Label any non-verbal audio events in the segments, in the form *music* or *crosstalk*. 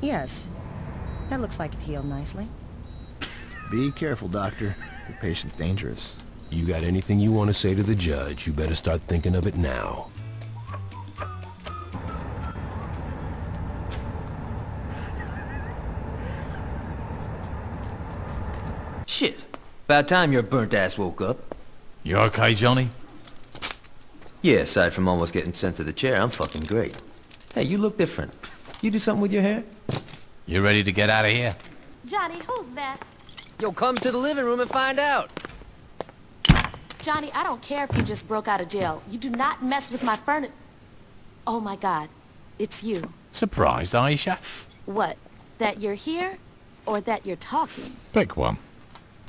Yes. That looks like it healed nicely. Be careful, Doctor. The patient's dangerous. You got anything you want to say to the judge, you better start thinking of it now. Shit. About time your burnt ass woke up. You okay, Johnny? Yeah, aside from almost getting sent to the chair, I'm fucking great. Hey, you look different. You do something with your hair? You ready to get out of here? Johnny, who's that? Yo, come to the living room and find out. Johnny, I don't care if you just broke out of jail. You do not mess with my furniture. Oh my god. It's you. Surprised, Aisha? What? That you're here? Or that you're talking? Pick one.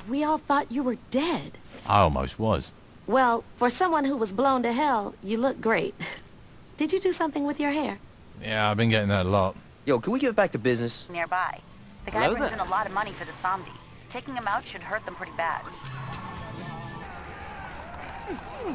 We all thought you were dead. I almost was. Well, for someone who was blown to hell, you look great. *laughs* Did you do something with your hair? Yeah, I've been getting that a lot. Yo, can we get back to business? nearby. The guy Hello brings there. in a lot of money for the Samedi. Taking him out should hurt them pretty bad. Hmm.